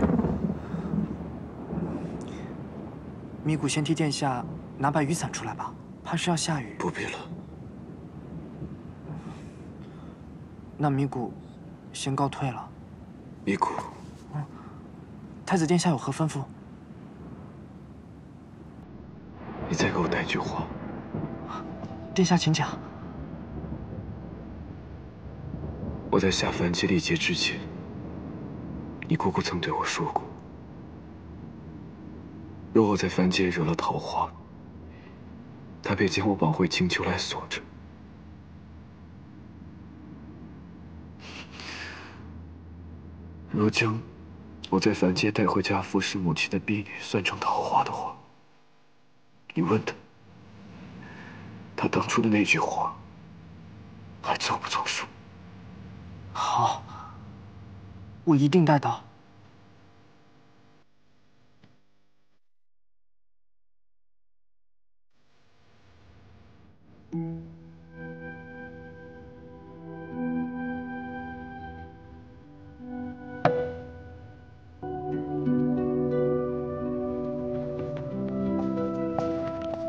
米谷先替殿下拿把雨伞出来吧，怕是要下雨。不必了。那米谷。先告退了，米谷。嗯，太子殿下有何吩咐？你再给我带句话。殿下，请讲。我在下凡界历劫之前，你姑姑曾对我说过，若我在凡界惹了桃花，她便将我绑回青丘来锁着。如今我在凡界带回家服侍母亲的婢女算成桃花的话，你问他，他当初的那句话还作不作数？好，我一定带到。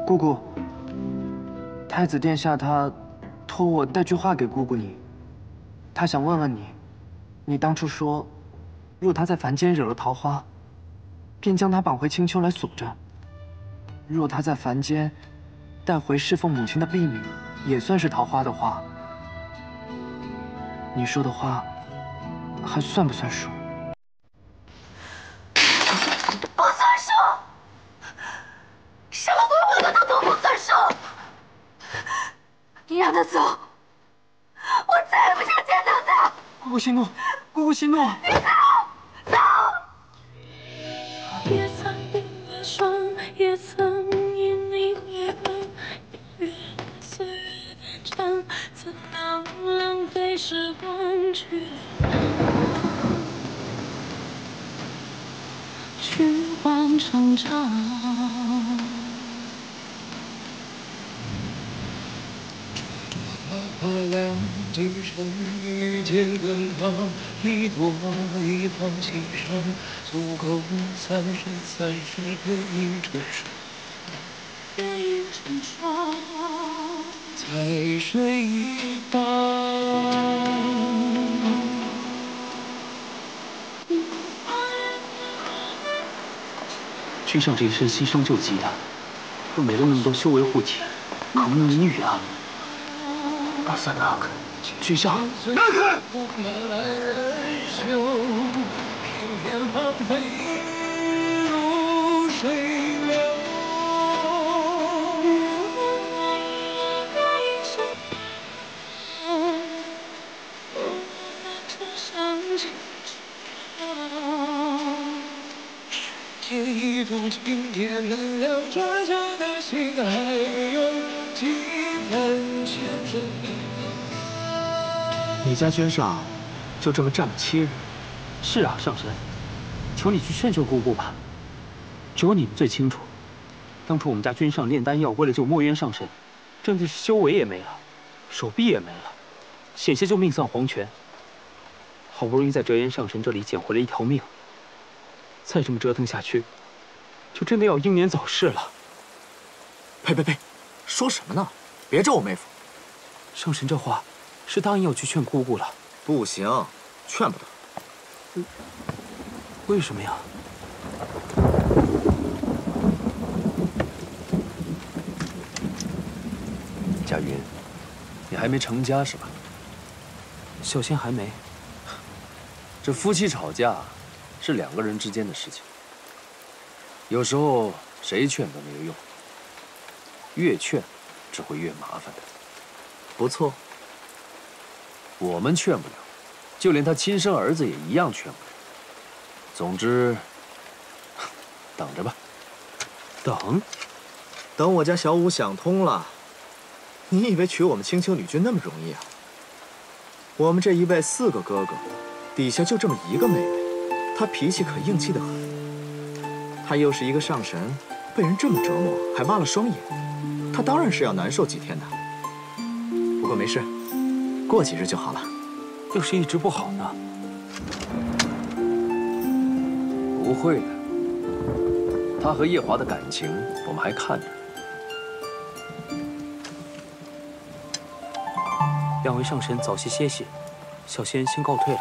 姑姑，太子殿下他托我带句话给姑姑你，他想问问你，你当初说，若他在凡间惹了桃花，便将他绑回青丘来锁着；若他在凡间带回侍奉母亲的婢女，也算是桃花的话，你说的话还算不算数？你让他走，我再也不想见到他。姑姑息怒，姑姑息怒。今生遇见更好，你躲一旁欣赏，足够三生三世背影成双，背影成双，在水一方。君上这一身牺牲救急的，又没了那么多修为护体，可无你语啊！阿萨那克，君上，你家君上就这么占了七日？是啊，上神，求你去劝劝姑姑吧。只有你们最清楚，当初我们家君上炼丹药，为了救墨渊上神，真的是修为也没了，手臂也没了，险些就命丧黄泉。好不容易在折颜上神这里捡回了一条命，再这么折腾下去，就真的要英年早逝了。呸呸呸，说什么呢？别咒我妹夫。上神这话是答应要去劝姑姑了。不行，劝不得。为什么呀？佳云，你还没成家是吧？小仙还没。这夫妻吵架是两个人之间的事情，有时候谁劝都没有用，越劝只会越麻烦的。不错，我们劝不了，就连他亲生儿子也一样劝不了。总之，等着吧。等？等我家小五想通了。你以为娶我们青丘女君那么容易啊？我们这一辈四个哥哥，底下就这么一个妹妹，她脾气可硬气的很。她又是一个上神，被人这么折磨，还挖了双眼，她当然是要难受几天的。不过没事，过几日就好了。要是一直不好呢？不会的，他和夜华的感情我们还看着。两位上神早些歇息，小仙先告退了。